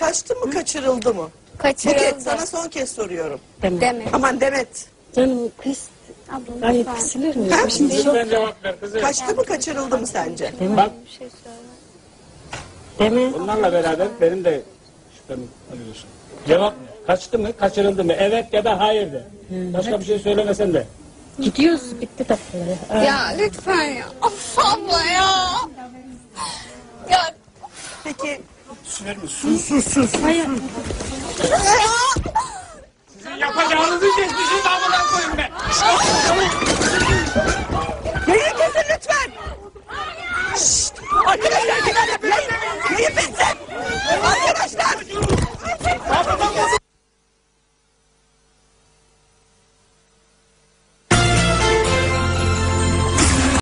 kaçtı mı kaçırıldı mı? Kaçırıldı. Buket sana son kez soruyorum. Demet. Demet. Aman Demet. Canım kız. Abla Ay lütfen. kısılır mı? Ha? Şimdi çok Lütfen cevap ver kızım. Kaçtı mı kaçırıldı mı sence? Bak Bir şey söyle. Demet. bunlarla beraber benim de şüphemi alıyorsun. Cevap kaçtı mı kaçırıldı mı? Evet ya da hayır de. Başka bir şey söylemesen de. Gidiyoruz bitti tatlıları. Ya lütfen ya. Of abla ya. Ya Peki Sizin yapacağınızı geçmişin damına koyun be. yayın kesin lütfen. Şşt! Arkadaşlar yapıyorsunuz? Yayın bitsin. Arkadaşlar.